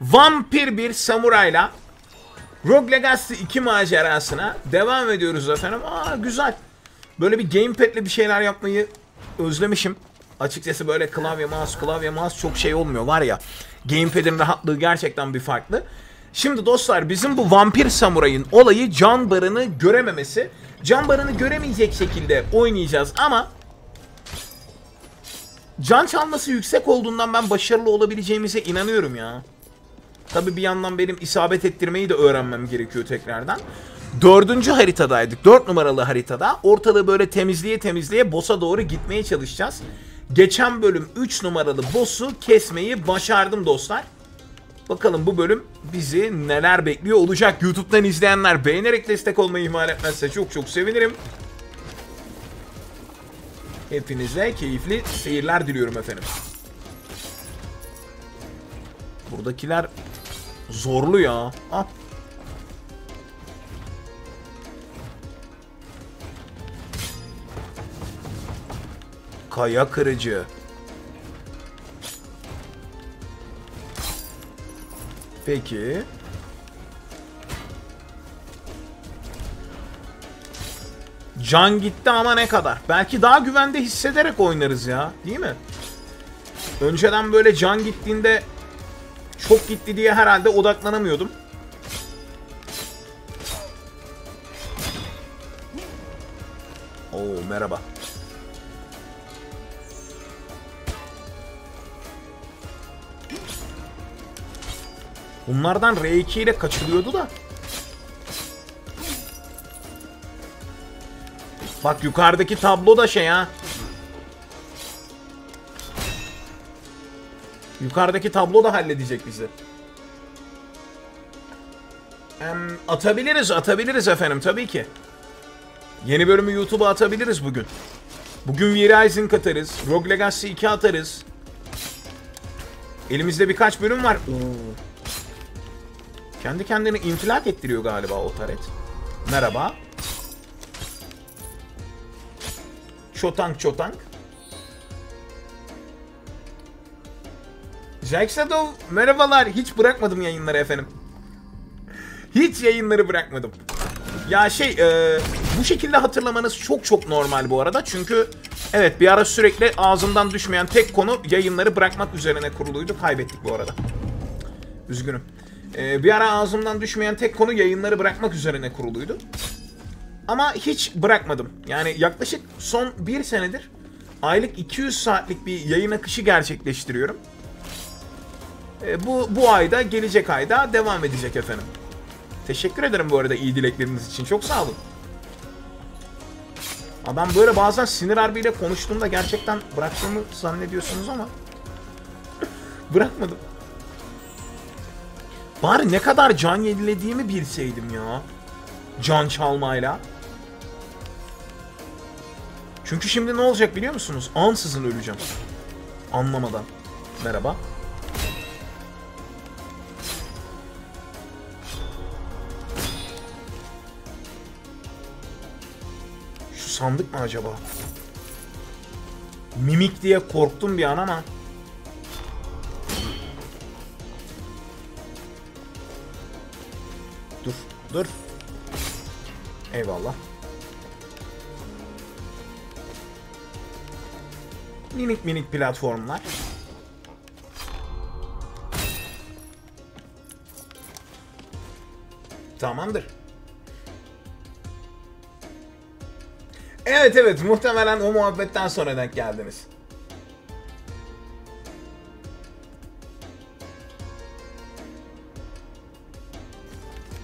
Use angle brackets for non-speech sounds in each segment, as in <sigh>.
vampir bir samurayla Rogue Legacy 2 macerasına devam ediyoruz efendim. Aa güzel. Böyle bir gamepad'le bir şeyler yapmayı özlemişim. Açıkçası böyle klavye mouse klavye mouse çok şey olmuyor var ya. Gamepad'in rahatlığı gerçekten bir farklı. Şimdi dostlar bizim bu vampir samurayın olayı can barını görememesi. Can barını göremeyecek şekilde oynayacağız ama can çalması yüksek olduğundan ben başarılı olabileceğimize inanıyorum ya. Tabi bir yandan benim isabet ettirmeyi de öğrenmem gerekiyor tekrardan. Dördüncü haritadaydık. Dört numaralı haritada. Ortalığı böyle temizliğe temizliğe boss'a doğru gitmeye çalışacağız. Geçen bölüm 3 numaralı boss'u kesmeyi başardım dostlar. Bakalım bu bölüm bizi neler bekliyor olacak. YouTube'dan izleyenler beğenerek destek olmayı ihmal etmezse çok çok sevinirim. Hepinize keyifli seyirler diliyorum efendim. Buradakiler zorlu ya. Ah. Kaya kırıcı. Peki. Can gitti ama ne kadar? Belki daha güvende hissederek oynarız ya. Değil mi? Önceden böyle can gittiğinde çok gitti diye herhalde odaklanamıyordum. Oo merhaba. Bunlardan R2 ile kaçılıyordu da. Bak yukarıdaki tablo da şey ha. Yukarıdaki tablo da halledecek bizi. Em, atabiliriz, atabiliriz efendim tabii ki. Yeni bölümü YouTube'a atabiliriz bugün. Bugün V-Rising atarız. Rogue Legacy 2 atarız. Elimizde birkaç bölüm var. Oo. Kendi kendini infilak ettiriyor galiba o taret. Merhaba. Çotank çotank. Jack Shadow merhabalar. Hiç bırakmadım yayınları efendim. Hiç yayınları bırakmadım. Ya şey e, bu şekilde hatırlamanız çok çok normal bu arada. Çünkü evet bir ara sürekli ağzımdan düşmeyen tek konu yayınları bırakmak üzerine kuruluydu. Kaybettik bu arada. Üzgünüm. E, bir ara ağzımdan düşmeyen tek konu yayınları bırakmak üzerine kuruluydu. Ama hiç bırakmadım. Yani yaklaşık son bir senedir aylık 200 saatlik bir yayın akışı gerçekleştiriyorum. E, bu, bu ayda gelecek ayda devam edecek efendim. Teşekkür ederim bu arada iyi dilekleriniz için. Çok sağ olun. Adam böyle bazen sinir harbiyle konuştuğumda gerçekten bıraktığımı zannediyorsunuz ama <laughs> bırakmadım. Bari ne kadar can yenilediğimi bilseydim ya. Can çalmayla. Çünkü şimdi ne olacak biliyor musunuz? Ansızın öleceğim. Anlamadan. Merhaba. Sandık mı acaba? Mimik diye korktum bir an ama. Dur, dur. Eyvallah. Minik minik platformlar. Tamamdır. Evet evet muhtemelen o muhabbetten sonra denk geldiniz.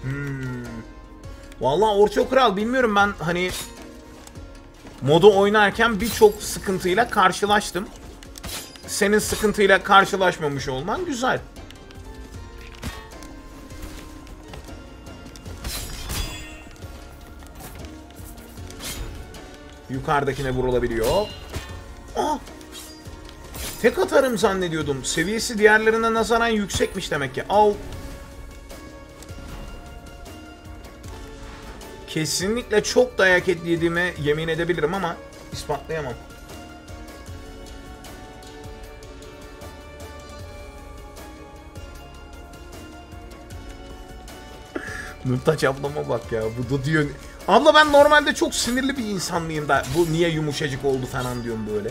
Hmm. Vallahi Orta Kral bilmiyorum ben hani modu oynarken birçok sıkıntıyla karşılaştım. Senin sıkıntıyla karşılaşmamış olman güzel. Yukarıdakine vurulabiliyor. Aa! Tek atarım zannediyordum. Seviyesi diğerlerine nazaran yüksekmiş demek ki. Al. Kesinlikle çok dayak yediğime yemin edebilirim ama ispatlayamam. Nurtaç ablama bak ya. Bu da diyor. Abla ben normalde çok sinirli bir insan mıyım da bu niye yumuşacık oldu falan diyorum böyle.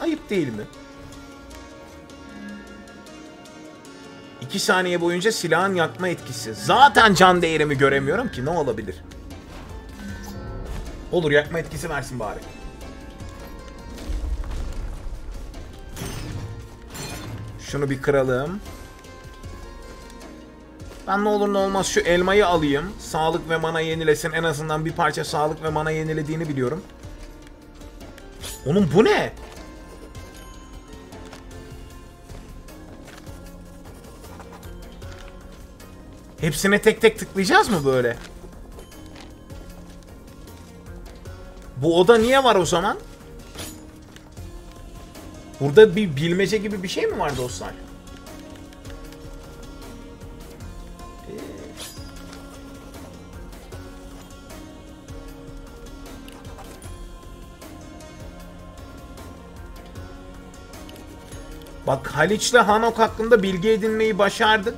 Ayıp değil mi? İki saniye boyunca silahın yakma etkisi. Zaten can değerimi göremiyorum ki ne olabilir? Olur yakma etkisi versin bari. Şunu bir kıralım. Ben ne olur ne olmaz şu elmayı alayım. Sağlık ve mana yenilesin. En azından bir parça sağlık ve mana yenilediğini biliyorum. Onun bu ne? Hepsine tek tek tıklayacağız mı böyle? Bu oda niye var o zaman? Burada bir bilmece gibi bir şey mi var dostlar? Bak Haliç'le Hanok hakkında bilgi edinmeyi başardık.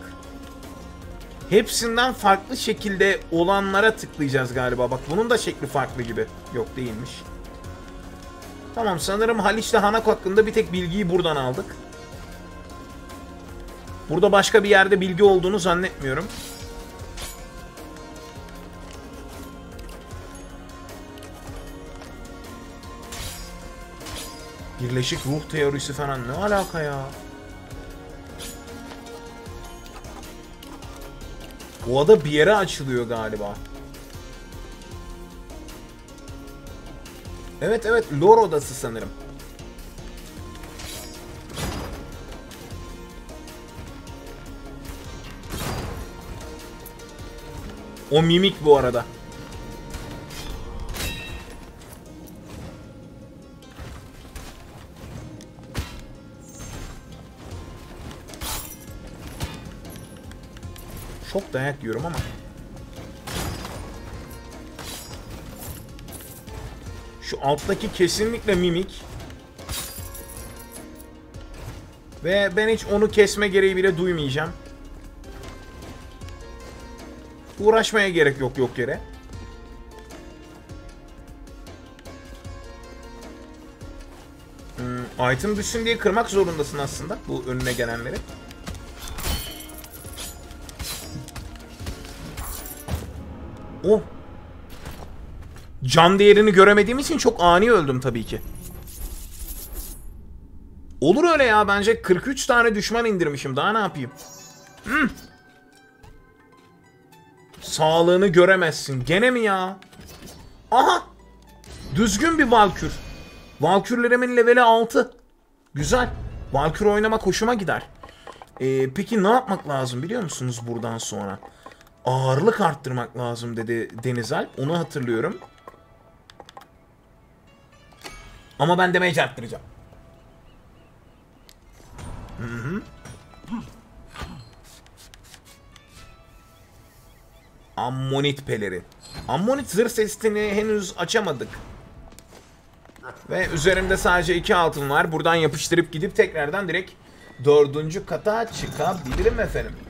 Hepsinden farklı şekilde olanlara tıklayacağız galiba. Bak bunun da şekli farklı gibi. Yok değilmiş. Tamam sanırım Haliç'le Hanak hakkında bir tek bilgiyi buradan aldık. Burada başka bir yerde bilgi olduğunu zannetmiyorum. Birleşik ruh teorisi falan ne alaka ya? Bu ada bir yere açılıyor galiba. Evet evet lore odası sanırım. O mimik bu arada. Çok dayak yiyorum ama. Şu alttaki kesinlikle mimik. Ve ben hiç onu kesme gereği bile duymayacağım. Uğraşmaya gerek yok yok yere. Hmm, item düşsün diye kırmak zorundasın aslında bu önüne gelenleri. Oh. Can değerini göremediğim için çok ani öldüm tabii ki. Olur öyle ya bence 43 tane düşman indirmişim daha ne yapayım. Hmm. Sağlığını göremezsin. Gene mi ya? Aha. Düzgün bir Valkür. Valkürlerimin leveli 6. Güzel. Valkür oynamak hoşuma gider. Ee, peki ne yapmak lazım biliyor musunuz buradan sonra? Ağırlık arttırmak lazım dedi Deniz Alp. Onu hatırlıyorum. Ama ben damage arttıracağım. Hı hı. Ammonit peleri. Ammonit zırh sesini henüz açamadık. Ve üzerinde sadece iki altın var. Buradan yapıştırıp gidip tekrardan direkt dördüncü kata çıkabilirim efendim.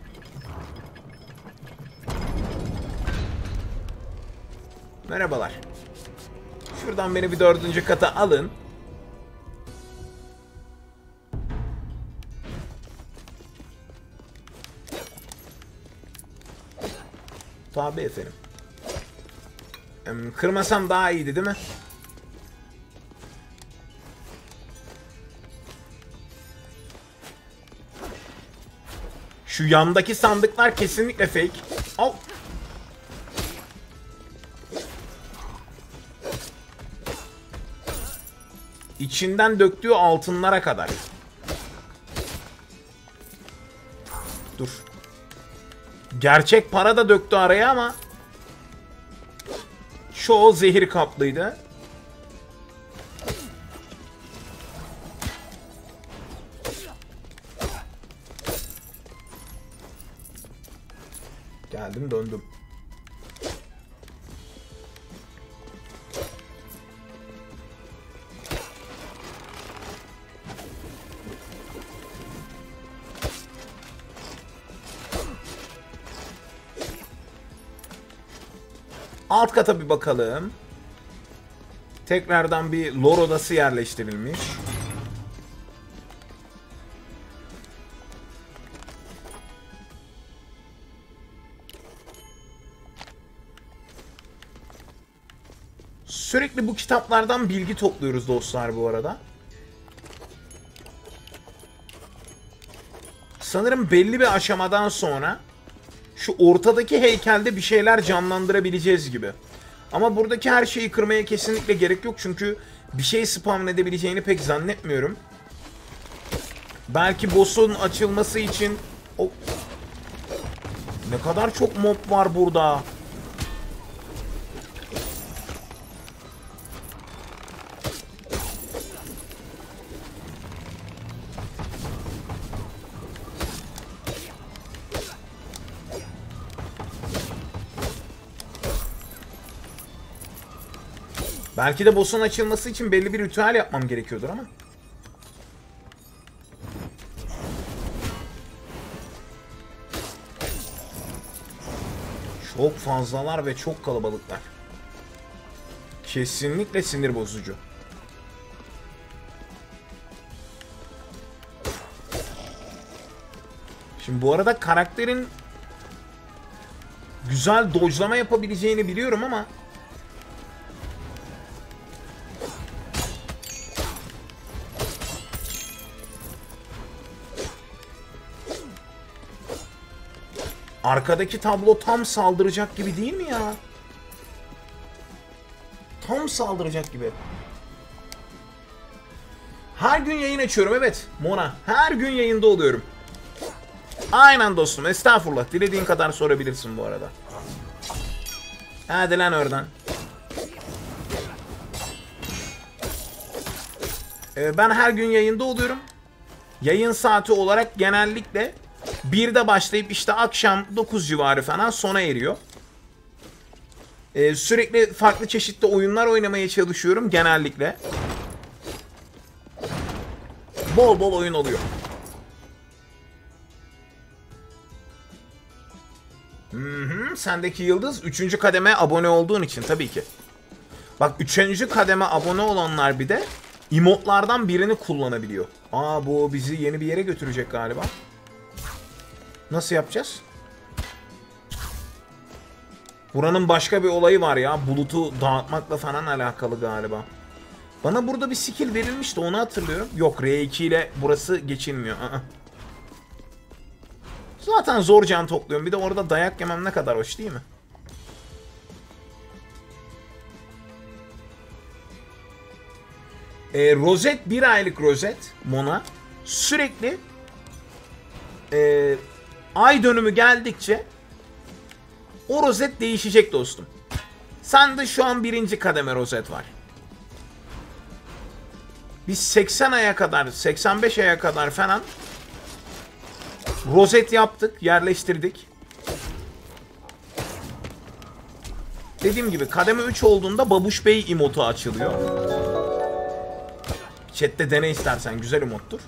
Merhabalar. Şuradan beni bir dördüncü kata alın. Tabi efendim. Kırmasam daha iyiydi değil mi? Şu yandaki sandıklar kesinlikle fake. Al. İçinden döktüğü altınlara kadar. Dur. Gerçek para da döktü araya ama çoğu zehir kaplıydı. Kata bir bakalım. Tekrardan bir lore odası yerleştirilmiş. Sürekli bu kitaplardan bilgi topluyoruz dostlar bu arada. Sanırım belli bir aşamadan sonra şu ortadaki heykelde bir şeyler canlandırabileceğiz gibi. Ama buradaki her şeyi kırmaya kesinlikle gerek yok çünkü bir şey spam edebileceğini pek zannetmiyorum. Belki boss'un açılması için... O... Ne kadar çok mob var burada. Belki de boss'un açılması için belli bir ritüel yapmam gerekiyordur ama. Çok fazlalar ve çok kalabalıklar. Kesinlikle sinir bozucu. Şimdi bu arada karakterin güzel dodge'lama yapabileceğini biliyorum ama Arkadaki tablo tam saldıracak gibi değil mi ya? Tam saldıracak gibi. Her gün yayın açıyorum evet Mona. Her gün yayında oluyorum. Aynen dostum estağfurullah. Dilediğin kadar sorabilirsin bu arada. Hadi lan oradan. Ee, ben her gün yayında oluyorum. Yayın saati olarak genellikle 1'de başlayıp işte akşam 9 civarı falan sona eriyor. Ee, sürekli farklı çeşitli oyunlar oynamaya çalışıyorum genellikle. Bol bol oyun oluyor. Hı hı, sendeki yıldız 3. kademe abone olduğun için tabii ki. Bak 3. kademe abone olanlar bir de emotlardan birini kullanabiliyor. Aa bu bizi yeni bir yere götürecek galiba. Nasıl yapacağız? Buranın başka bir olayı var ya. Bulutu dağıtmakla falan alakalı galiba. Bana burada bir skill verilmişti onu hatırlıyorum. Yok R2 ile burası geçilmiyor. Zaten zor can topluyorum. Bir de orada dayak yemem ne kadar hoş değil mi? E, rozet bir aylık rozet Mona sürekli e, ay dönümü geldikçe o rozet değişecek dostum. Sende şu an birinci kademe rozet var. Biz 80 aya kadar, 85 aya kadar falan rozet yaptık, yerleştirdik. Dediğim gibi kademe 3 olduğunda Babuş Bey emotu açılıyor. Chat'te dene istersen güzel emottur.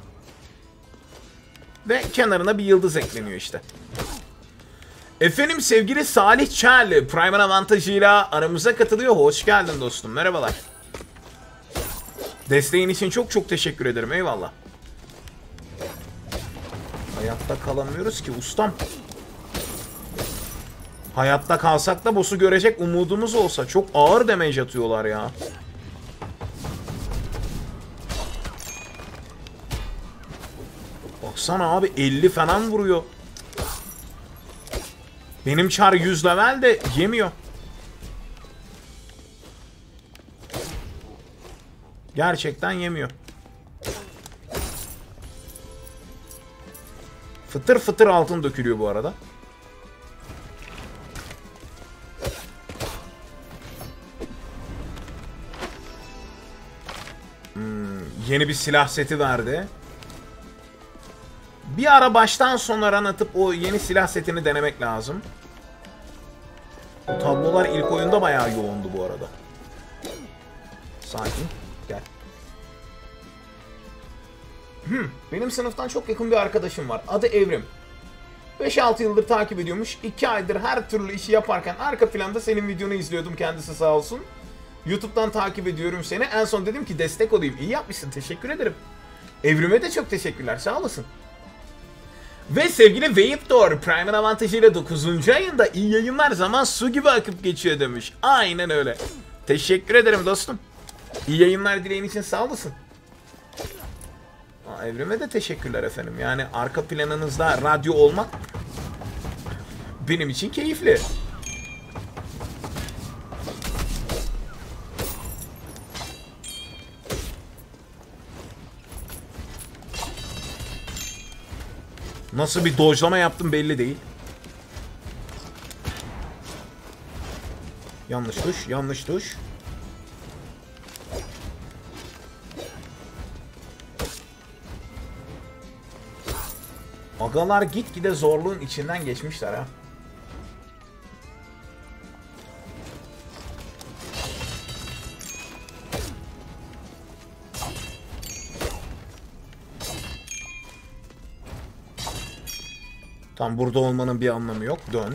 Ve kenarına bir yıldız ekleniyor işte. Efendim sevgili Salih Çerli Primer avantajıyla aramıza katılıyor. Hoş geldin dostum. Merhabalar. Desteğin için çok çok teşekkür ederim. Eyvallah. Hayatta kalamıyoruz ki ustam. Hayatta kalsak da boss'u görecek umudumuz olsa. Çok ağır damage atıyorlar ya. Baksana abi 50 falan vuruyor. Benim çar 100 level de yemiyor. Gerçekten yemiyor. Fıtır fıtır altın dökülüyor bu arada. Hmm, yeni bir silah seti verdi. Bir ara baştan sona run atıp o yeni silah setini denemek lazım. Tablolar ilk oyunda bayağı yoğundu bu arada. Sakin. Gel. Hmm, benim sınıftan çok yakın bir arkadaşım var. Adı Evrim. 5-6 yıldır takip ediyormuş. 2 aydır her türlü işi yaparken arka planda senin videonu izliyordum kendisi sağ olsun. YouTube'dan takip ediyorum seni. En son dedim ki destek olayım. İyi yapmışsın. Teşekkür ederim. Evrime de çok teşekkürler. Sağ olasın. Ve sevgili Vaptor Prime'ın avantajıyla 9. ayında iyi yayınlar zaman su gibi akıp geçiyor demiş. Aynen öyle. Teşekkür ederim dostum. İyi yayınlar dileğin için sağ olasın. Evrime de teşekkürler efendim. Yani arka planınızda radyo olmak benim için keyifli. Nasıl bir dojlama yaptım belli değil. Yanlış tuş, yanlış tuş. Agalar gitgide zorluğun içinden geçmişler ha. Tam burada olmanın bir anlamı yok. Dön.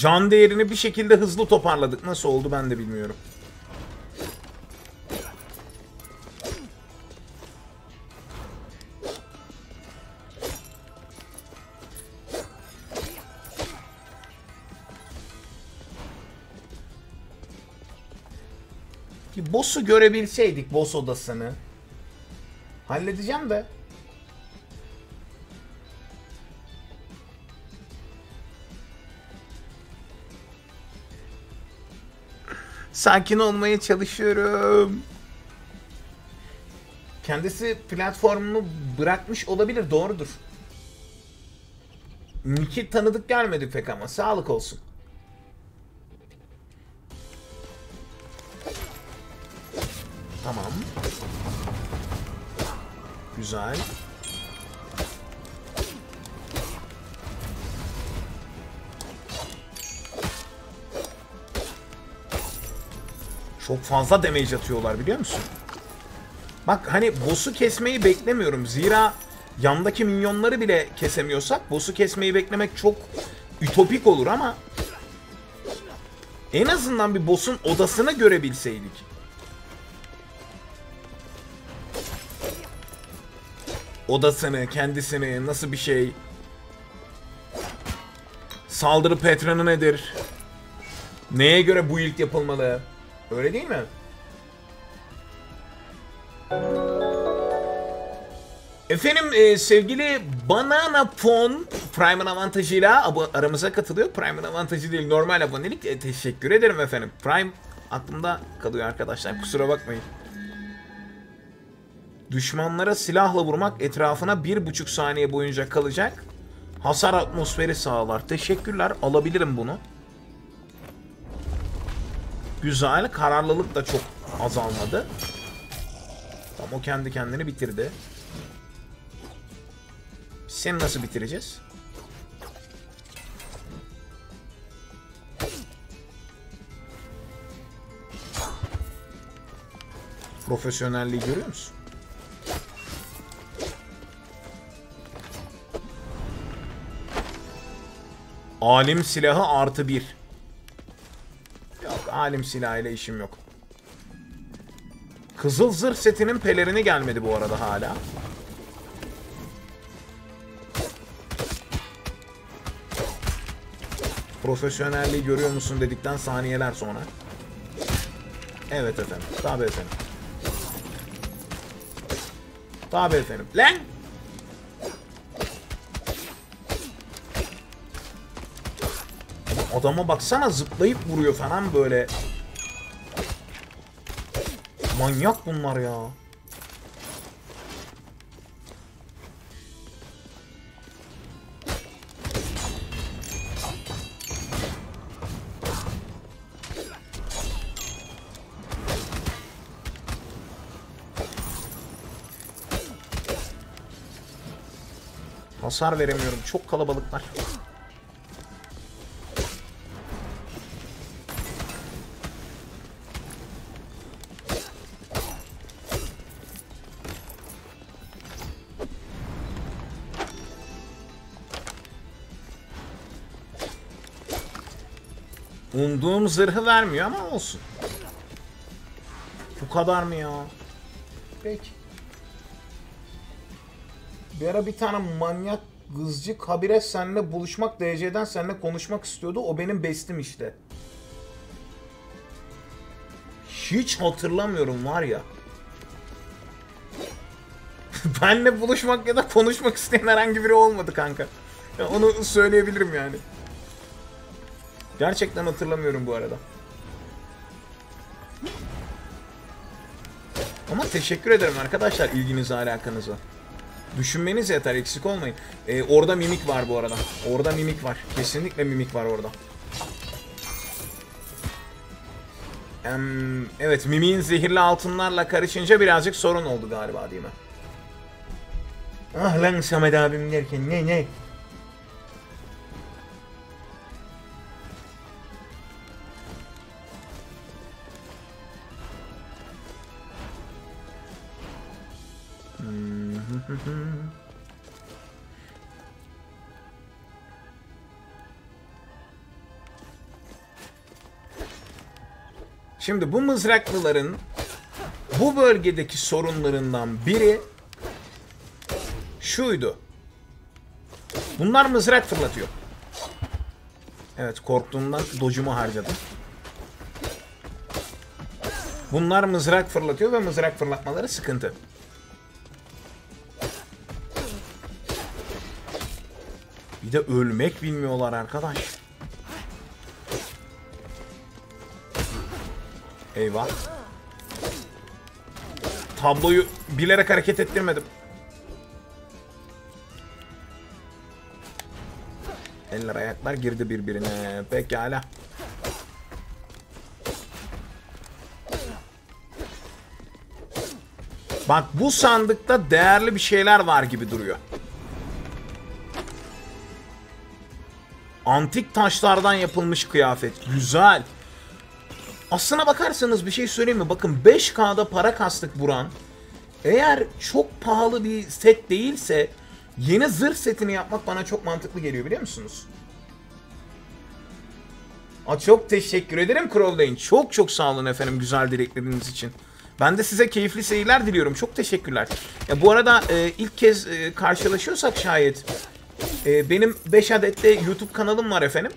Can değerini bir şekilde hızlı toparladık. Nasıl oldu ben de bilmiyorum. Ki boss'u görebilseydik boss odasını. Halledeceğim de. Sakin olmaya çalışıyorum. Kendisi platformunu bırakmış olabilir, doğrudur. Nick'i tanıdık gelmedi pek ama sağlık olsun. Tamam. Güzel. Çok fazla damage atıyorlar biliyor musun? Bak hani boss'u kesmeyi beklemiyorum. Zira yandaki minyonları bile kesemiyorsak boss'u kesmeyi beklemek çok ütopik olur ama en azından bir boss'un odasını görebilseydik. Odasını, kendisini, nasıl bir şey? Saldırı patronu nedir? Neye göre bu ilk yapılmalı? Öyle değil mi? Efendim e, sevgili Banana Phone Prime'ın avantajıyla aramıza katılıyor. Prime'ın avantajı değil normal abonelik. E, teşekkür ederim efendim. Prime aklımda kalıyor arkadaşlar kusura bakmayın. Düşmanlara silahla vurmak etrafına bir buçuk saniye boyunca kalacak. Hasar atmosferi sağlar. Teşekkürler alabilirim bunu. Güzel. Kararlılık da çok azalmadı. Tam o kendi kendini bitirdi. Seni nasıl bitireceğiz? Profesyonelliği görüyor musun? Alim silahı artı bir. Yok alim silahıyla işim yok. Kızıl zırh setinin pelerini gelmedi bu arada hala. Profesyonelliği görüyor musun dedikten saniyeler sonra. Evet efendim. Tabi efendim. Tabi efendim. Lan! Adama baksana zıplayıp vuruyor falan böyle. Manyak bunlar ya. Hasar veremiyorum. Çok kalabalıklar. Umduğum zırhı vermiyor ama olsun. Bu kadar mı ya? Peki. Bir ara bir tane manyak kızcı Kabire seninle buluşmak, DC'den seninle konuşmak istiyordu. O benim bestim işte. Hiç hatırlamıyorum var ya. <laughs> Benle buluşmak ya da konuşmak isteyen herhangi biri olmadı kanka. Onu söyleyebilirim yani. Gerçekten hatırlamıyorum bu arada. Ama teşekkür ederim arkadaşlar ilginize alakanıza. Düşünmeniz yeter eksik olmayın. Ee, orada mimik var bu arada. Orada mimik var. Kesinlikle mimik var orada. Em, evet mimiğin zehirli altınlarla karışınca birazcık sorun oldu galiba değil mi? Ah lan Samet abim derken ne ne? Şimdi bu mızraklıların bu bölgedeki sorunlarından biri şuydu. Bunlar mızrak fırlatıyor. Evet korktuğumdan documu harcadım. Bunlar mızrak fırlatıyor ve mızrak fırlatmaları sıkıntı. Bir de ölmek bilmiyorlar arkadaş. Eyvah. Tabloyu bilerek hareket ettirmedim. Eller ayaklar girdi birbirine. Pekala. Bak bu sandıkta değerli bir şeyler var gibi duruyor. Antik taşlardan yapılmış kıyafet. Güzel. Aslına bakarsanız bir şey söyleyeyim mi? Bakın 5K'da para kastık Buran. Eğer çok pahalı bir set değilse yeni zırh setini yapmak bana çok mantıklı geliyor biliyor musunuz? Aa, çok teşekkür ederim Crowlane. Çok çok sağ olun efendim güzel dilekleriniz için. Ben de size keyifli seyirler diliyorum. Çok teşekkürler. Ya bu arada e, ilk kez e, karşılaşıyorsak şayet e, benim 5 adet de YouTube kanalım var efendim.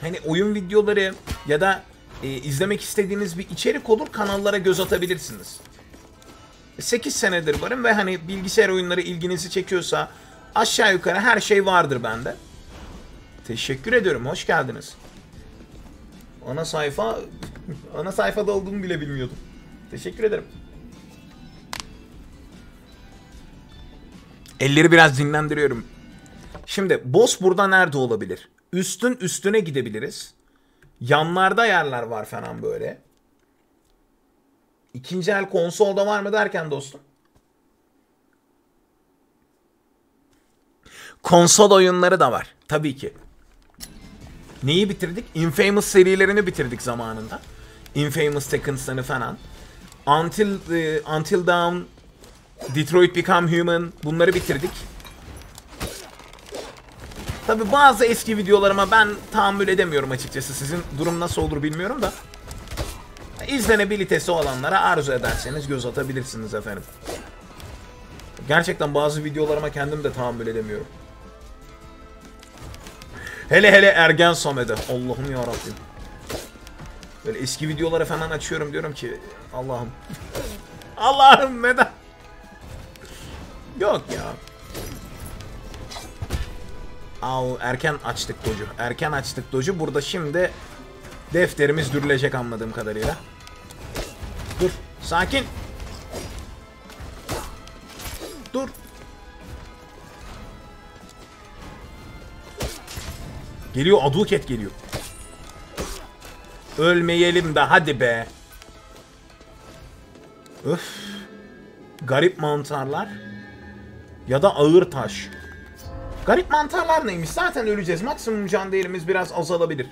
Hani oyun videoları ya da e, izlemek istediğiniz bir içerik olur kanallara göz atabilirsiniz. 8 senedir varım ve hani bilgisayar oyunları ilginizi çekiyorsa aşağı yukarı her şey vardır bende. Teşekkür ediyorum. Hoş geldiniz. Ana sayfa <laughs> ana sayfada olduğumu bile bilmiyordum. Teşekkür ederim. Elleri biraz dinlendiriyorum. Şimdi boss burada nerede olabilir? Üstün üstüne gidebiliriz. Yanlarda yerler var falan böyle. İkinci el konsolda var mı derken dostum? Konsol oyunları da var. Tabii ki. Neyi bitirdik? Infamous serilerini bitirdik zamanında. Infamous Second Son'ı falan. Until, uh, Until Dawn, Detroit Become Human bunları bitirdik. Tabi bazı eski videolarıma ben tahammül edemiyorum açıkçası. Sizin durum nasıl olur bilmiyorum da. İzlenebilitesi olanlara arzu ederseniz göz atabilirsiniz efendim. Gerçekten bazı videolarıma kendim de tahammül edemiyorum. Hele hele Ergen Samet'e. Allah'ım ya Rabbim. Böyle eski videoları falan açıyorum diyorum ki Allah'ım. <laughs> Allah'ım neden? Yok ya. Au erken açtık docu. Erken açtık docu. Burada şimdi defterimiz dürülecek anladığım kadarıyla. Dur. Sakin. Dur. Geliyor Aduket geliyor. Ölmeyelim de hadi be. Öf. Garip mantarlar. Ya da ağır taş. Garip mantarlar neymiş? Zaten öleceğiz. Maksimum can değerimiz biraz azalabilir.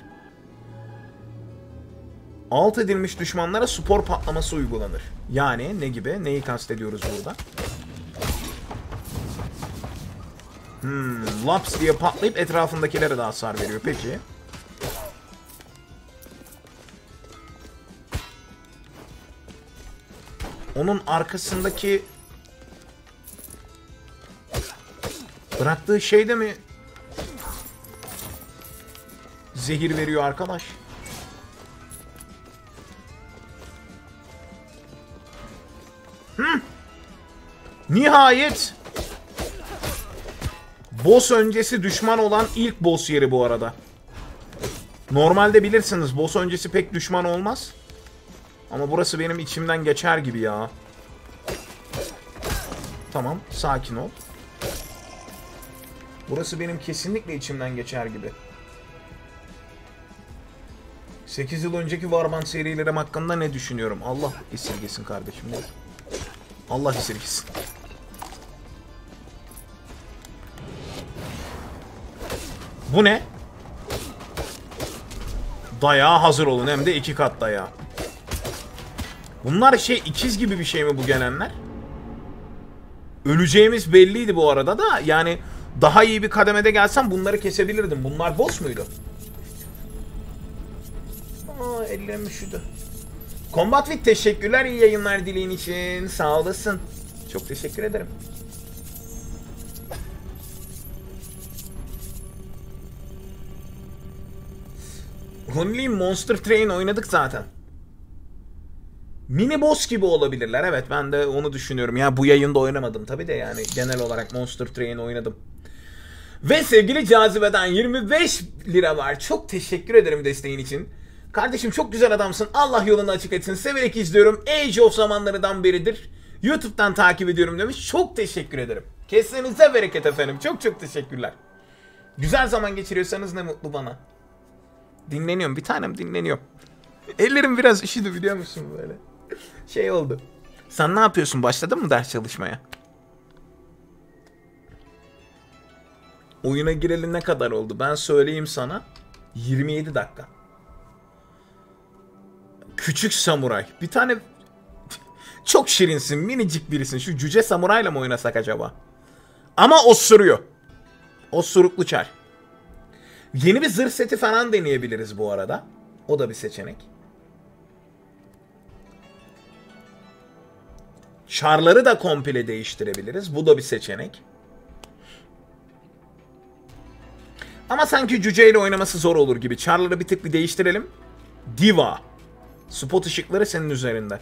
Alt edilmiş düşmanlara spor patlaması uygulanır. Yani ne gibi? Neyi kastediyoruz burada? Hmm, laps diye patlayıp etrafındakilere de hasar veriyor. Peki. Onun arkasındaki bıraktığı şey de mi zehir veriyor arkadaş? Hmm. Nihayet Boss öncesi düşman olan ilk boss yeri bu arada. Normalde bilirsiniz boss öncesi pek düşman olmaz. Ama burası benim içimden geçer gibi ya. Tamam, sakin ol. Burası benim kesinlikle içimden geçer gibi. 8 yıl önceki Warband serilerim hakkında ne düşünüyorum? Allah esirgesin kardeşim. Allah esirgesin. Bu ne? Dayağa hazır olun hem de iki kat dayağı. Bunlar şey ikiz gibi bir şey mi bu gelenler? Öleceğimiz belliydi bu arada da yani daha iyi bir kademede gelsem bunları kesebilirdim. Bunlar boss muydu? Aa ellerim üşüdü. Combat Fit teşekkürler iyi yayınlar dileğin için. Sağ olasın. Çok teşekkür ederim. Only Monster Train oynadık zaten. Mini boss gibi olabilirler. Evet ben de onu düşünüyorum. Ya bu yayında oynamadım tabi de yani genel olarak Monster Train oynadım. Ve sevgili Cazibe'den 25 lira var. Çok teşekkür ederim desteğin için. Kardeşim çok güzel adamsın. Allah yolunu açık etsin. Severek izliyorum. Age of zamanlarından beridir. YouTube'dan takip ediyorum demiş. Çok teşekkür ederim. Kesinize bereket efendim. Çok çok teşekkürler. Güzel zaman geçiriyorsanız ne mutlu bana. Dinleniyorum. Bir tanem dinleniyorum. Ellerim biraz üşüdü biliyor musun böyle? Şey oldu. Sen ne yapıyorsun? Başladın mı ders çalışmaya? Oyuna gireli ne kadar oldu? Ben söyleyeyim sana. 27 dakika. Küçük samuray. Bir tane <laughs> çok şirinsin, minicik birisin. Şu cüce samurayla mı oynasak acaba? Ama osuruyor. Osuruklu çar. Yeni bir zırh seti falan deneyebiliriz bu arada. O da bir seçenek. Çarları da komple değiştirebiliriz. Bu da bir seçenek. Ama sanki cüceyle oynaması zor olur gibi. Çarları bir tık bir değiştirelim. Diva. Spot ışıkları senin üzerinde.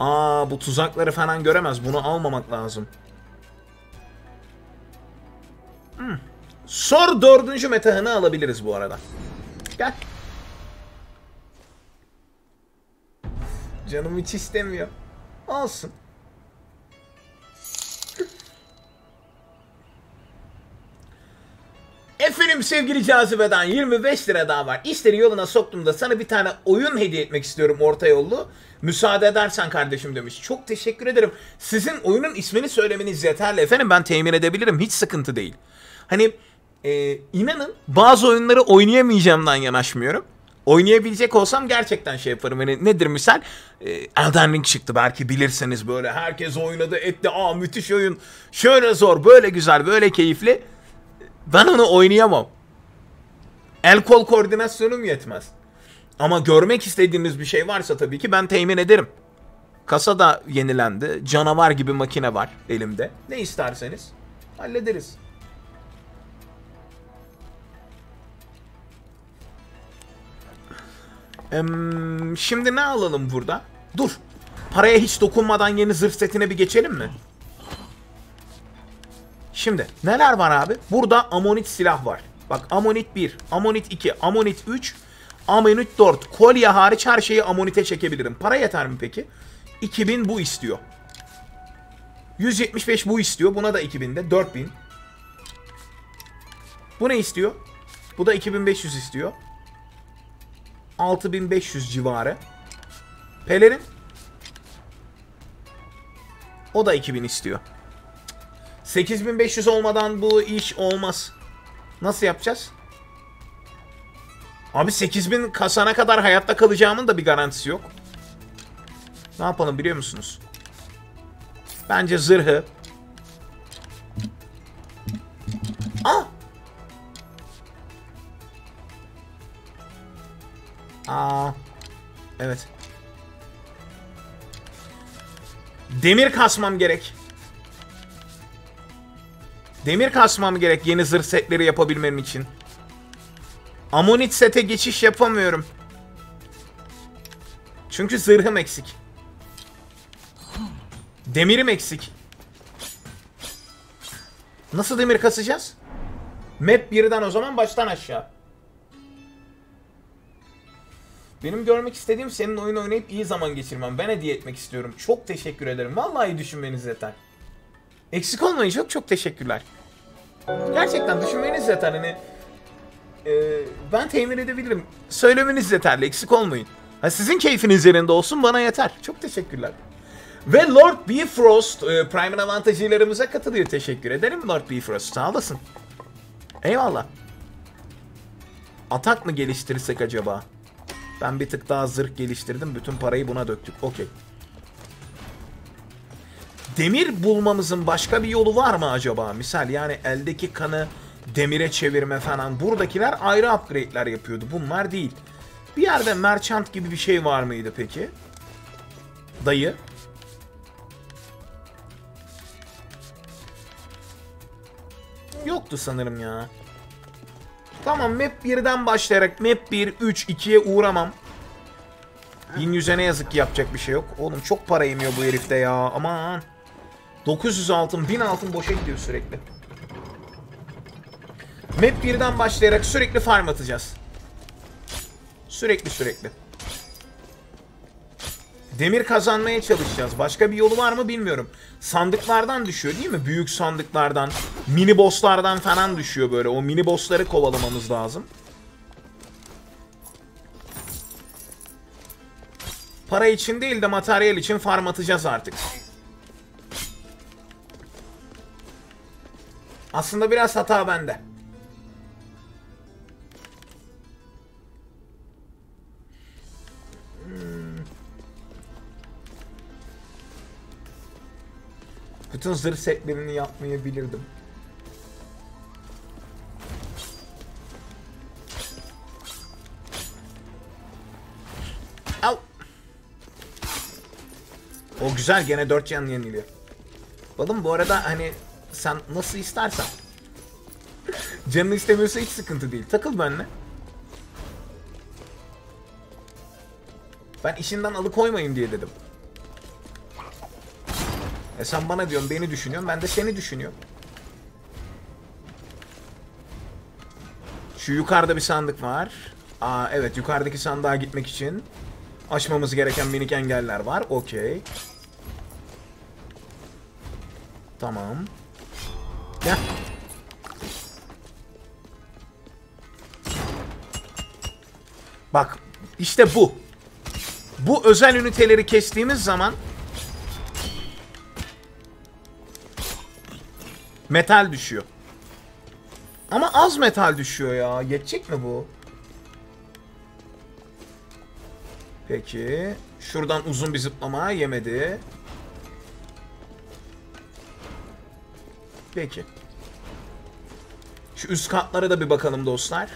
Aa bu tuzakları falan göremez. Bunu almamak lazım. Hmm. Sor dördüncü metahını alabiliriz bu arada. Gel. Canım hiç istemiyor. Olsun. Efendim sevgili cazibeden 25 lira daha var. İşleri yoluna soktum da sana bir tane oyun hediye etmek istiyorum orta yollu. Müsaade edersen kardeşim demiş. Çok teşekkür ederim. Sizin oyunun ismini söylemeniz yeterli efendim ben temin edebilirim. Hiç sıkıntı değil. Hani e, inanın bazı oyunları oynayamayacağımdan yanaşmıyorum. Oynayabilecek olsam gerçekten şey yaparım. Hani nedir misal? E, Elden Ring çıktı belki bilirseniz böyle. Herkes oynadı etti. Aa müthiş oyun. Şöyle zor, böyle güzel, böyle keyifli. Ben onu oynayamam. El kol koordinasyonum yetmez. Ama görmek istediğiniz bir şey varsa tabii ki ben temin ederim. Kasa da yenilendi. Canavar gibi makine var elimde. Ne isterseniz hallederiz. Şimdi ne alalım burada? Dur. Paraya hiç dokunmadan yeni zırh setine bir geçelim mi? Şimdi neler var abi? Burada Amonit silah var. Bak Amonit 1, Amonit 2, Amonit 3, Amonit 4. Kolye hariç her şeyi Amonit'e çekebilirim. Para yeter mi peki? 2000 bu istiyor. 175 bu istiyor. Buna da 2000 de 4000. Bu ne istiyor? Bu da 2500 istiyor. 6500 civarı. Pelerin. O da 2000 istiyor. 8500 olmadan bu iş olmaz. Nasıl yapacağız? Abi 8000 kasana kadar hayatta kalacağımın da bir garantisi yok. Ne yapalım biliyor musunuz? Bence zırhı. Aa! Aa. Evet. Demir kasmam gerek. Demir kasmam gerek yeni zırh setleri yapabilmem için. Amonit sete geçiş yapamıyorum. Çünkü zırhım eksik. Demirim eksik. Nasıl demir kasacağız? Map 1'den o zaman baştan aşağı. Benim görmek istediğim senin oyun oynayıp iyi zaman geçirmem. Ben hediye etmek istiyorum. Çok teşekkür ederim. Vallahi düşünmeniz yeter. Eksik olmayın çok çok teşekkürler. Gerçekten düşünmeniz yeter hani. e, ben temin edebilirim. Söylemeniz yeterli eksik olmayın. Ha, sizin keyfiniz yerinde olsun bana yeter. Çok teşekkürler. Ve Lord Bifrost e, Prime'ın avantajlarımıza katılıyor. Teşekkür ederim Lord Bifrost. Sağ olasın. Eyvallah. Atak mı geliştirsek acaba? Ben bir tık daha zırh geliştirdim. Bütün parayı buna döktük. Okey. Demir bulmamızın başka bir yolu var mı acaba? Misal yani eldeki kanı demire çevirme falan. Buradakiler ayrı upgrade'ler yapıyordu. Bunlar değil. Bir yerde merchant gibi bir şey var mıydı peki? Dayı. Yoktu sanırım ya. Tamam map 1'den başlayarak map 1, 3, 2'ye uğramam. 1100'e ne yazık ki yapacak bir şey yok. Oğlum çok para yemiyor bu herifte ya. Aman. 900 altın, 1000 altın boşa gidiyor sürekli. Map 1'den başlayarak sürekli farm atacağız. Sürekli sürekli. Demir kazanmaya çalışacağız. Başka bir yolu var mı bilmiyorum. Sandıklardan düşüyor değil mi? Büyük sandıklardan, mini bosslardan falan düşüyor böyle. O mini bossları kovalamamız lazım. Para için değil de materyal için farm atacağız artık. Aslında biraz hata bende. Bütün zırh setlerini yapmayabilirdim. Al. O güzel gene 4 can yeniliyor. Oğlum bu arada hani sen nasıl istersen. Canını istemiyorsa hiç sıkıntı değil. Takıl benimle. Ben işinden alıkoymayayım diye dedim. E sen bana diyorsun beni düşünüyorsun ben de seni düşünüyorum. Şu yukarıda bir sandık var. Aa evet yukarıdaki sandığa gitmek için aşmamız gereken minik engeller var. Okey. Tamam. Gel. Bak işte bu. Bu özel üniteleri kestiğimiz zaman metal düşüyor. Ama az metal düşüyor ya. Yetecek mi bu? Peki. Şuradan uzun bir zıplama yemedi. Peki. Şu üst katlara da bir bakalım dostlar.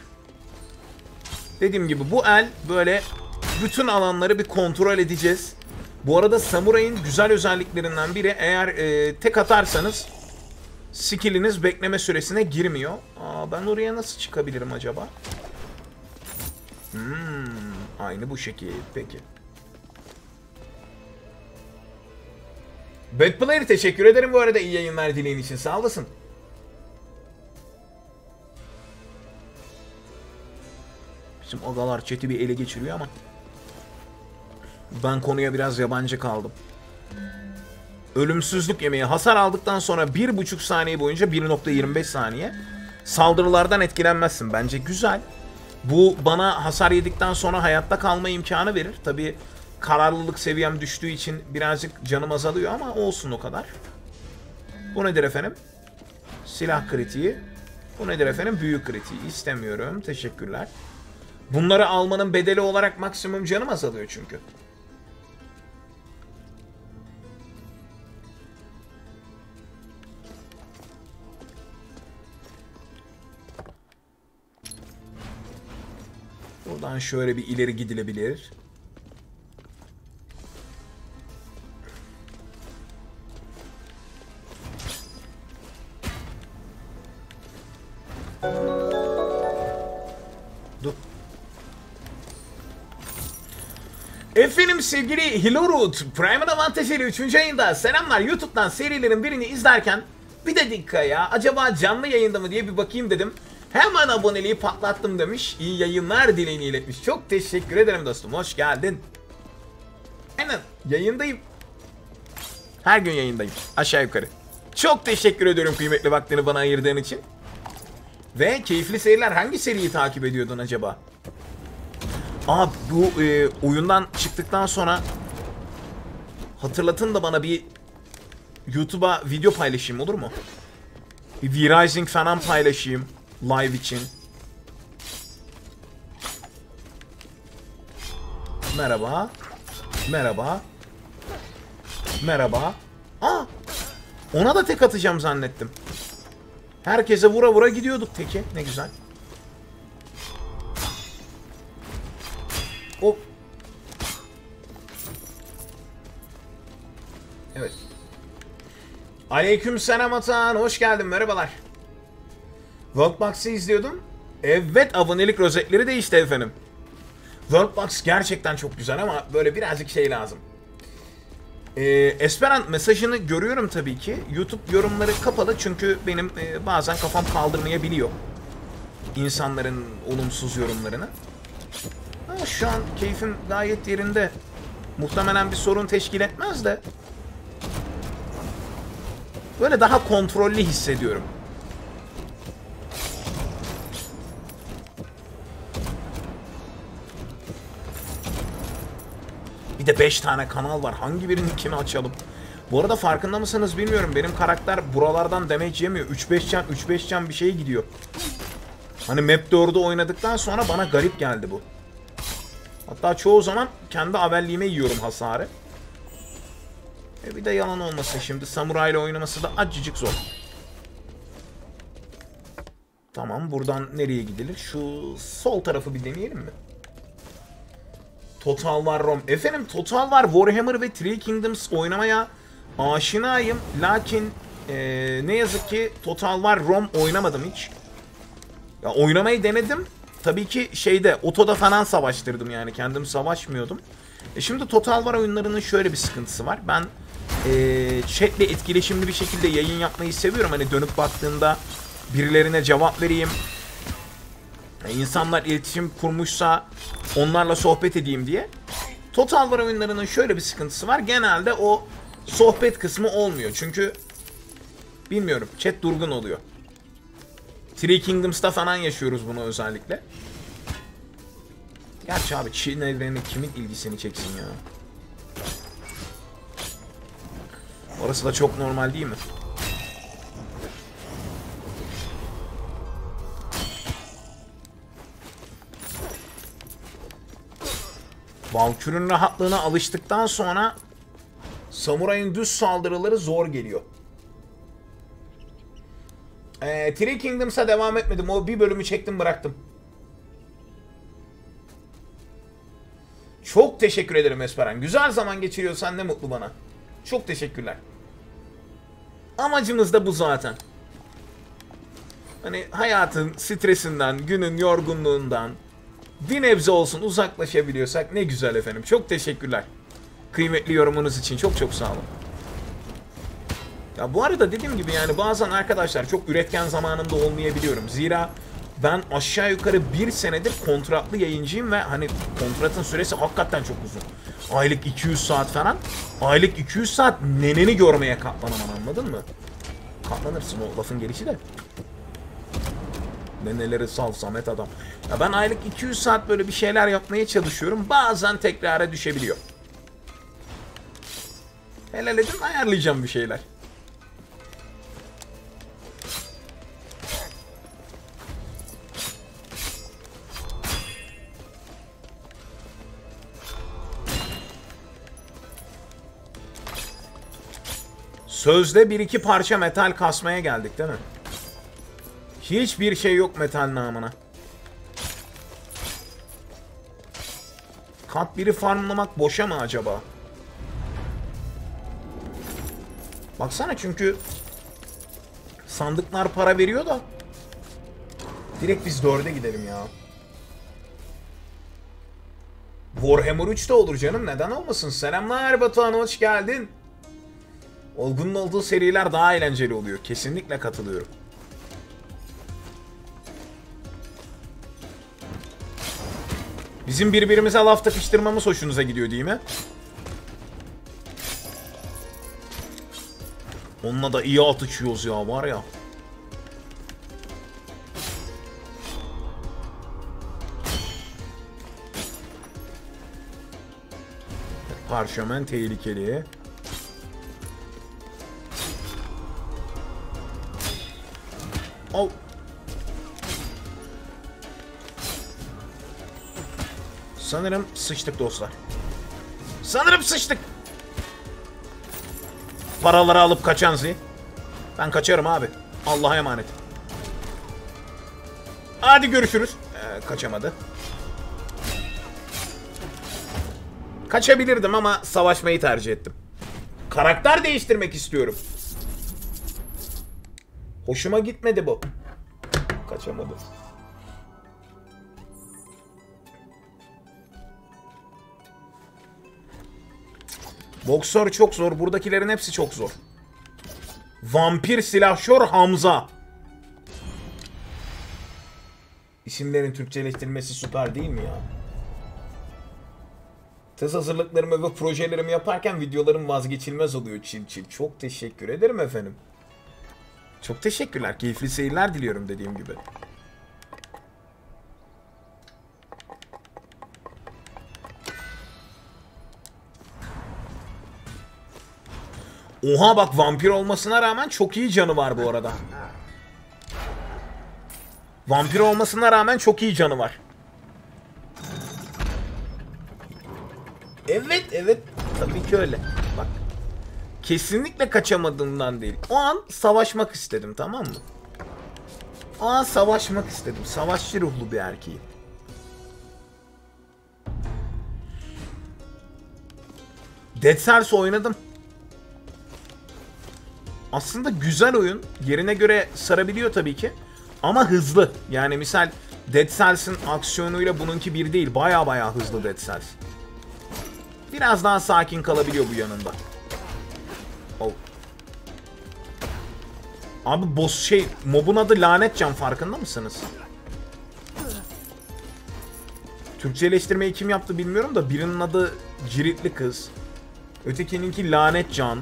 Dediğim gibi bu el böyle bütün alanları bir kontrol edeceğiz. Bu arada Samurai'nin güzel özelliklerinden biri eğer e, tek atarsanız skilliniz bekleme süresine girmiyor. Aa, ben oraya nasıl çıkabilirim acaba? Hmm, aynı bu şekil. Peki. Bad Player teşekkür ederim bu arada iyi yayınlar dileğin için. Sağ olasın. Bizim agalar chat'i bir ele geçiriyor ama ben konuya biraz yabancı kaldım. Ölümsüzlük yemeği hasar aldıktan sonra 1.5 saniye boyunca 1.25 saniye saldırılardan etkilenmezsin. Bence güzel. Bu bana hasar yedikten sonra hayatta kalma imkanı verir. Tabi kararlılık seviyem düştüğü için birazcık canım azalıyor ama olsun o kadar. Bu nedir efendim? Silah kritiği. Bu nedir efendim? Büyük kritiği. istemiyorum. Teşekkürler. Bunları almanın bedeli olarak maksimum canım azalıyor çünkü. Buradan şöyle bir ileri gidilebilir. Efendim sevgili Hilorut, Prime'ın avantajıyla 3. ayında selamlar. YouTube'dan serilerin birini izlerken bir de dikkat ya acaba canlı yayında mı diye bir bakayım dedim. Hemen aboneliği patlattım demiş. İyi yayınlar dileğini iletmiş. Çok teşekkür ederim dostum. Hoş geldin. Aynen yayındayım. Her gün yayındayım. Aşağı yukarı. Çok teşekkür ediyorum kıymetli vaktini bana ayırdığın için. Ve keyifli seyirler. Hangi seriyi takip ediyordun acaba? Aa bu e, oyundan çıktıktan sonra hatırlatın da bana bir YouTube'a video paylaşayım olur mu? Bir V-Rising falan paylaşayım live için. Merhaba. Merhaba. Merhaba. Aa! Ona da tek atacağım zannettim. Herkese vura vura gidiyorduk teki. Ne güzel. O Evet. Aleyküm selam Atan. Hoş geldin. Merhabalar. Worldbox'ı izliyordum. Evet abonelik rozetleri değişti efendim. Worldbox gerçekten çok güzel ama böyle birazcık şey lazım. Ee, Esperant mesajını görüyorum tabii ki. YouTube yorumları kapalı çünkü benim e, bazen kafam kaldırmayabiliyor. İnsanların olumsuz yorumlarını. Ama şu an keyfim gayet yerinde. Muhtemelen bir sorun teşkil etmez de. Böyle daha kontrollü hissediyorum. Bir de 5 tane kanal var. Hangi birinin kimi açalım? Bu arada farkında mısınız bilmiyorum. Benim karakter buralardan damage yemiyor. 3-5 can, 3-5 can bir şey gidiyor. Hani map 4'ü oynadıktan sonra bana garip geldi bu. Hatta çoğu zaman kendi haberliğime yiyorum hasarı. E bir de yalan olmasın şimdi. Samuray ile oynaması da acıcık zor. Tamam buradan nereye gidilir? Şu sol tarafı bir deneyelim mi? Total War Rom. Efendim Total War Warhammer ve Three Kingdoms oynamaya aşinayım. Lakin ee, ne yazık ki Total War Rom oynamadım hiç. Ya oynamayı denedim. Tabii ki şeyde otoda falan savaştırdım yani kendim savaşmıyordum. E şimdi Total War oyunlarının şöyle bir sıkıntısı var. Ben e, chatle etkileşimli bir şekilde yayın yapmayı seviyorum. Hani dönüp baktığında birilerine cevap vereyim. E, insanlar iletişim kurmuşsa onlarla sohbet edeyim diye. Total War oyunlarının şöyle bir sıkıntısı var. Genelde o sohbet kısmı olmuyor. Çünkü bilmiyorum chat durgun oluyor. Three Kingdoms'ta falan yaşıyoruz bunu özellikle. Gerçi abi Çin evreni kimin ilgisini çeksin ya? Orası da çok normal değil mi? Valkür'ün rahatlığına alıştıktan sonra Samuray'ın düz saldırıları zor geliyor. Ee, Three Kingdoms'a devam etmedim. O bir bölümü çektim bıraktım. Çok teşekkür ederim Esperan. Güzel zaman geçiriyorsan ne mutlu bana. Çok teşekkürler. Amacımız da bu zaten. Hani hayatın stresinden, günün yorgunluğundan bir nebze olsun uzaklaşabiliyorsak ne güzel efendim. Çok teşekkürler. Kıymetli yorumunuz için çok çok sağ olun. Ya bu arada dediğim gibi yani bazen arkadaşlar çok üretken zamanında olmayabiliyorum. Zira ben aşağı yukarı bir senedir kontratlı yayıncıyım ve hani kontratın süresi hakikaten çok uzun. Aylık 200 saat falan. Aylık 200 saat neneni görmeye katlanamam anladın mı? Katlanırsın o lafın gelişi de. Neneleri sal Samet adam. Ya ben aylık 200 saat böyle bir şeyler yapmaya çalışıyorum. Bazen tekrara düşebiliyor. Helal edin ayarlayacağım bir şeyler. Sözde bir iki parça metal kasmaya geldik değil mi? Hiçbir şey yok metal namına. Kat biri farmlamak boşa mı acaba? Baksana çünkü sandıklar para veriyor da direkt biz dörde gidelim ya. Warhammer 3 de olur canım neden olmasın. Selamlar Batuhan hoş geldin. Olgun'un olduğu seriler daha eğlenceli oluyor. Kesinlikle katılıyorum. Bizim birbirimize laf takıştırmamız hoşunuza gidiyor değil mi? Onunla da iyi atışıyoruz ya var ya. Parşömen tehlikeli. Sanırım sıçtık dostlar. Sanırım sıçtık. Paraları alıp kaçan zi. Ben kaçarım abi. Allah'a emanet. Hadi görüşürüz. Ee, kaçamadı. Kaçabilirdim ama savaşmayı tercih ettim. Karakter değiştirmek istiyorum. Hoşuma gitmedi bu. Kaçamadı. Boksör çok zor. Buradakilerin hepsi çok zor. Vampir silahşör Hamza. İsimlerin Türkçeleştirilmesi süper değil mi ya? Tez hazırlıklarımı ve projelerimi yaparken videolarım vazgeçilmez oluyor çil çil. Çok teşekkür ederim efendim. Çok teşekkürler. Keyifli seyirler diliyorum dediğim gibi. Oha bak vampir olmasına rağmen çok iyi canı var bu arada. Vampir olmasına rağmen çok iyi canı var. Evet evet tabii ki öyle. Bak. Kesinlikle kaçamadığımdan değil. O an savaşmak istedim tamam mı? O an savaşmak istedim. Savaşçı ruhlu bir erkeğim. Dead Cells oynadım. Aslında güzel oyun. Yerine göre sarabiliyor tabii ki. Ama hızlı. Yani misal Dead Cells'in aksiyonuyla bununki bir değil. Baya baya hızlı Dead Cells. Biraz daha sakin kalabiliyor bu yanında. Oh. Abi boss şey mobun adı lanet can farkında mısınız? Türkçeleştirmeyi kim yaptı bilmiyorum da birinin adı Ciritli Kız. Ötekininki lanet can.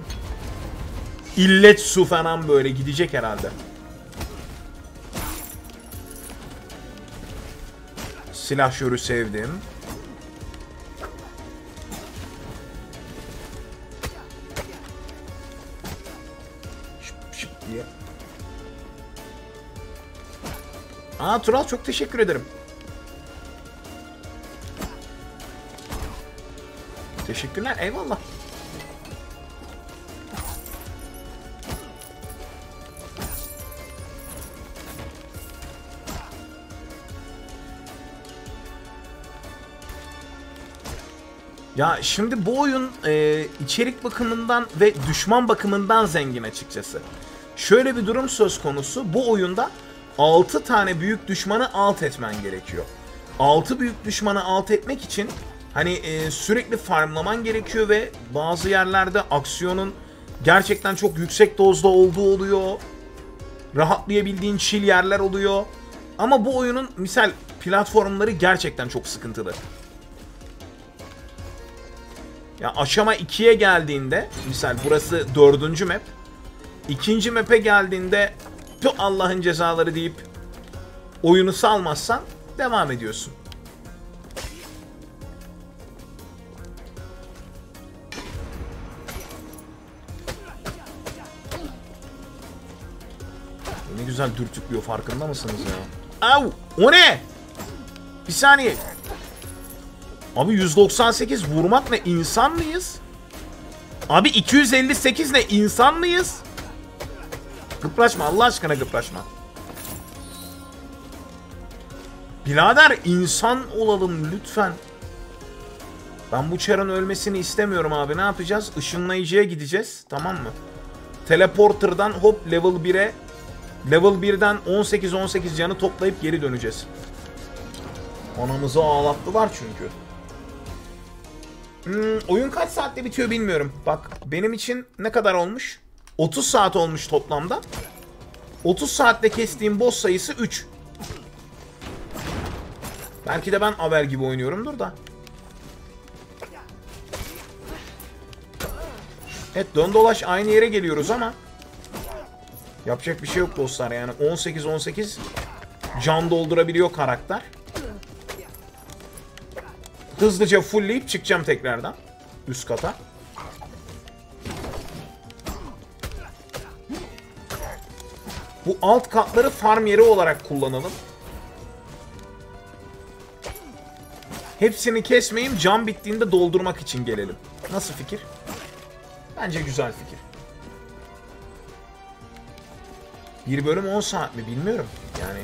İllet su falan böyle gidecek herhalde. Silahşörü sevdim. Aa Tural çok teşekkür ederim. Teşekkürler eyvallah. Ya şimdi bu oyun e, içerik bakımından ve düşman bakımından zengin açıkçası. Şöyle bir durum söz konusu. Bu oyunda 6 tane büyük düşmanı alt etmen gerekiyor. 6 büyük düşmanı alt etmek için hani e, sürekli farmlaman gerekiyor ve bazı yerlerde aksiyonun gerçekten çok yüksek dozda olduğu oluyor. Rahatlayabildiğin chill yerler oluyor. Ama bu oyunun misal platformları gerçekten çok sıkıntılı. Ya aşama 2'ye geldiğinde misal burası dördüncü map. İkinci map'e geldiğinde tüm Allah'ın cezaları deyip oyunu salmazsan devam ediyorsun. Ne güzel dürtüklüyor farkında mısınız ya? Au! O ne? Bir saniye. Abi 198 vurmak ne? İnsan mıyız? Abi 258 ne? İnsan mıyız? Gıpraşma Allah aşkına gıpraşma. Birader insan olalım lütfen. Ben bu çarın ölmesini istemiyorum abi. Ne yapacağız? Işınlayıcıya gideceğiz. Tamam mı? Teleporter'dan hop level 1'e level 1'den 18-18 canı toplayıp geri döneceğiz. Anamızı ağlattılar çünkü. Hmm, oyun kaç saatte bitiyor bilmiyorum. Bak benim için ne kadar olmuş? 30 saat olmuş toplamda. 30 saatte kestiğim boss sayısı 3. Belki de ben Avel gibi oynuyorumdur da. Evet dön dolaş aynı yere geliyoruz ama yapacak bir şey yok dostlar yani 18-18 can doldurabiliyor karakter. Hızlıca fullleyip çıkacağım tekrardan üst kata. Bu alt katları farm yeri olarak kullanalım. Hepsini kesmeyeyim, cam bittiğinde doldurmak için gelelim. Nasıl fikir? Bence güzel fikir. Bir bölüm 10 saat mi bilmiyorum. Yani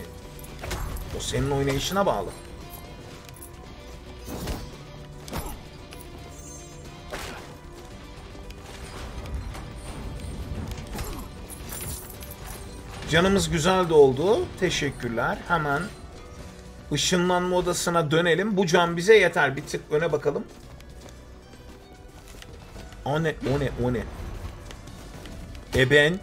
o senin oynayışına bağlı. Canımız güzel doldu. Teşekkürler. Hemen ışınlanma odasına dönelim. Bu can bize yeter. Bir tık öne bakalım. O ne? O ne? O ne? E ben?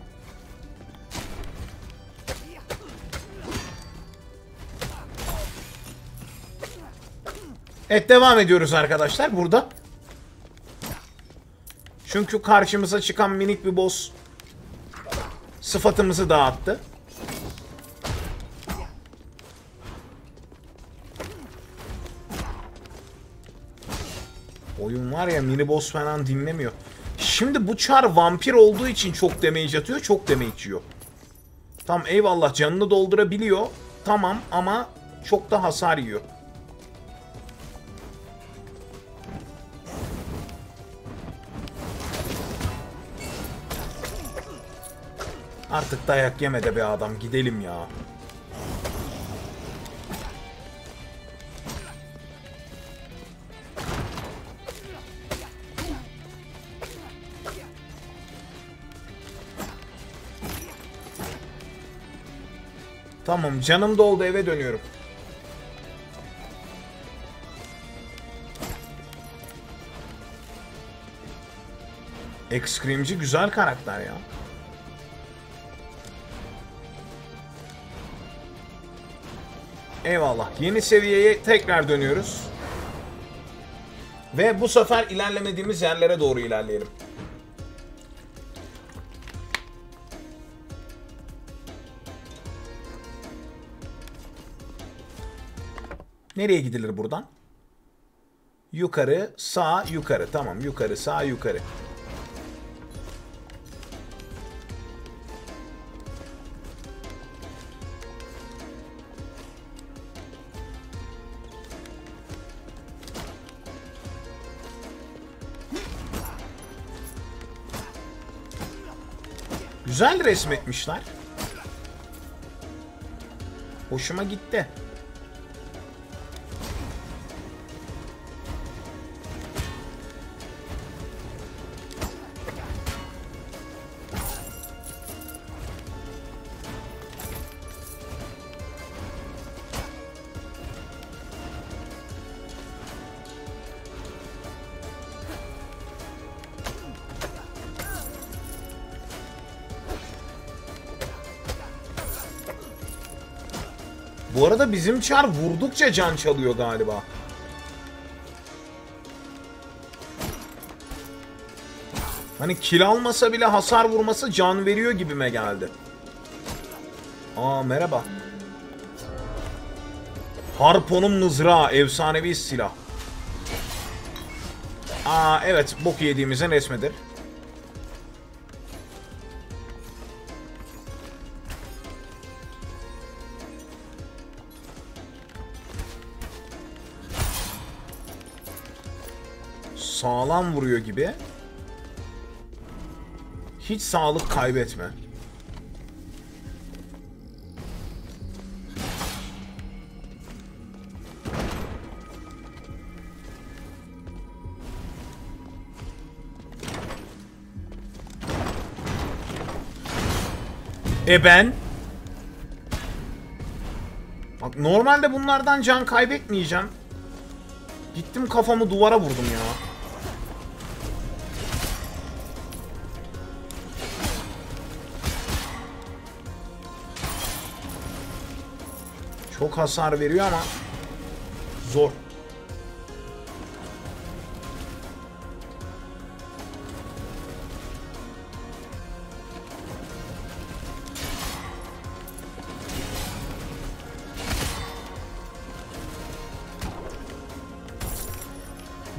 Evet devam ediyoruz arkadaşlar burada. Çünkü karşımıza çıkan minik bir boss sıfatımızı dağıttı. Oyun var ya mini boss falan dinlemiyor. Şimdi bu çar vampir olduğu için çok damage atıyor, çok damage yiyor. Tamam eyvallah canını doldurabiliyor. Tamam ama çok da hasar yiyor. Artık dayak yeme de be adam gidelim ya. Tamam canım doldu eve dönüyorum. Excreamci güzel karakter ya. Eyvallah. Yeni seviyeye tekrar dönüyoruz. Ve bu sefer ilerlemediğimiz yerlere doğru ilerleyelim. Nereye gidilir buradan? Yukarı, sağ, yukarı. Tamam, yukarı, sağ, yukarı. Güzel resmetmişler. Hoşuma gitti. Bizim çar vurdukça can çalıyor galiba. Hani kill almasa bile hasar vurması can veriyor gibime geldi. Aa merhaba. Harponun mızrağı efsanevi silah. Aa evet bok yediğimizin resmidir. Sağlam vuruyor gibi. Hiç sağlık kaybetme. E ben? Bak normalde bunlardan can kaybetmeyeceğim. Gittim kafamı duvara vurdum ya. Hasar veriyor ama zor.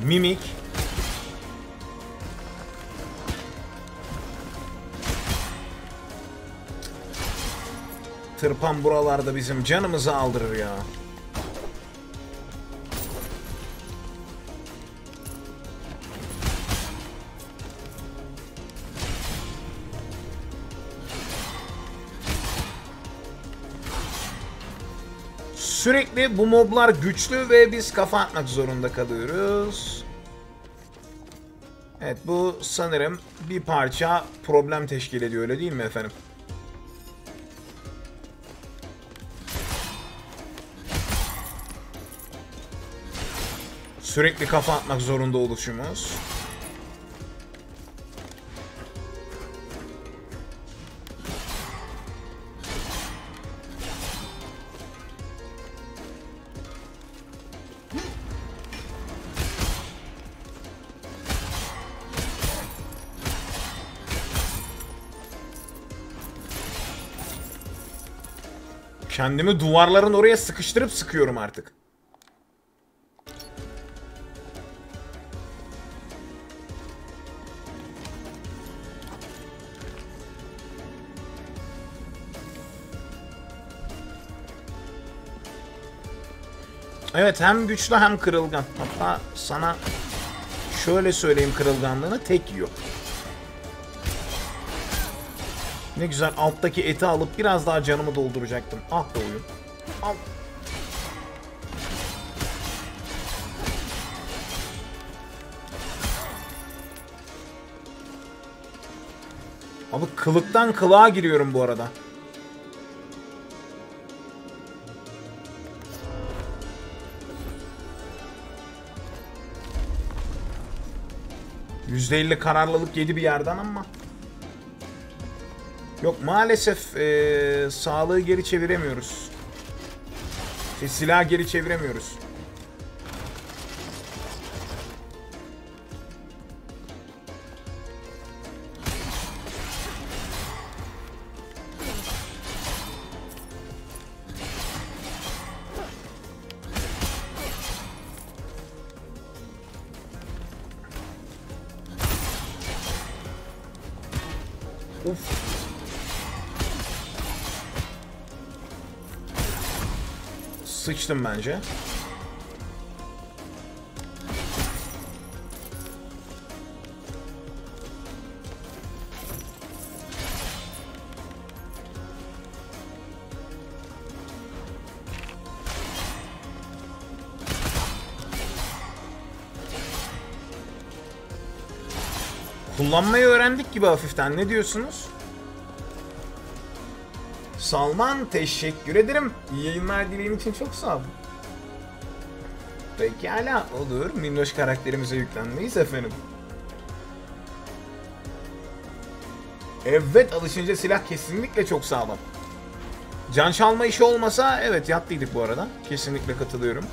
Mimik. Tırpan buralarda bizim canımızı aldırır ya. Sürekli bu moblar güçlü ve biz kafa atmak zorunda kalıyoruz. Evet bu sanırım bir parça problem teşkil ediyor öyle değil mi efendim? Sürekli kafa atmak zorunda oluşumuz. Kendimi duvarların oraya sıkıştırıp sıkıyorum artık. Evet hem güçlü hem kırılgan. Hatta sana şöyle söyleyeyim kırılganlığını tek yiyor. Ne güzel alttaki eti alıp biraz daha canımı dolduracaktım. Ah be oyun. Al. Abi kılıktan kılığa giriyorum bu arada. %50 kararlılık yedi bir yerden ama. Yok maalesef ee, sağlığı geri çeviremiyoruz. Şey, silahı geri çeviremiyoruz. Uf. Sıçtım bence. Kullanmayı öğrendik gibi hafiften. Ne diyorsunuz? Salman teşekkür ederim. İyi yayınlar dileğin için çok sağ ol. Pekala olur. Minnoş karakterimize yüklenmeyiz efendim. Evet alışınca silah kesinlikle çok sağlam. Can çalma işi olmasa evet yattıydık bu arada. Kesinlikle katılıyorum.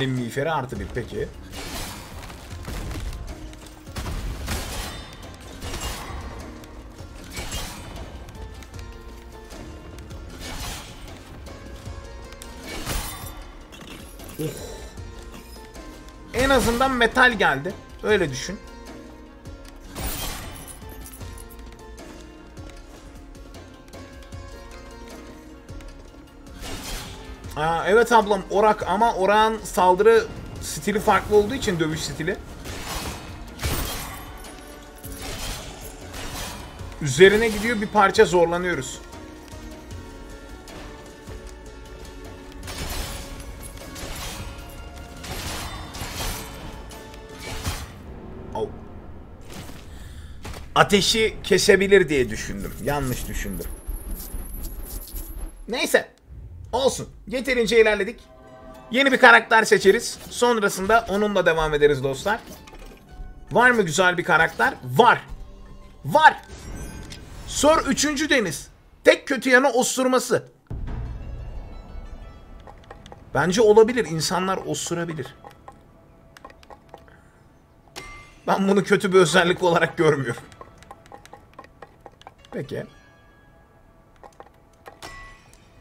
Talim miğferi artı bir peki. Oh. En azından metal geldi. Öyle düşün. Aa, evet ablam Orak ama Orak'ın saldırı stili farklı olduğu için dövüş stili. Üzerine gidiyor bir parça zorlanıyoruz. Ateşi kesebilir diye düşündüm. Yanlış düşündüm. Neyse. Olsun. Yeterince ilerledik. Yeni bir karakter seçeriz. Sonrasında onunla devam ederiz dostlar. Var mı güzel bir karakter? Var. Var. Sor 3. Deniz. Tek kötü yanı osurması. Bence olabilir. İnsanlar osurabilir. Ben bunu kötü bir özellik olarak görmüyorum. Peki.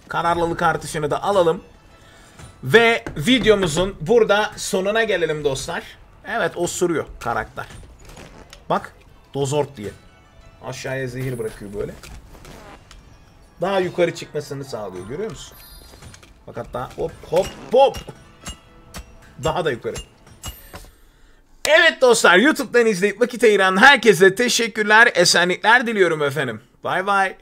Kararlılık artışını da alalım. Ve videomuzun burada sonuna gelelim dostlar. Evet osuruyor karakter. Bak dozort diye. Aşağıya zehir bırakıyor böyle. Daha yukarı çıkmasını sağlıyor görüyor musun? Bak hatta hop hop hop. Daha da yukarı. Evet dostlar YouTube'dan izleyip vakit ayıran herkese teşekkürler, esenlikler diliyorum efendim. Bay bay.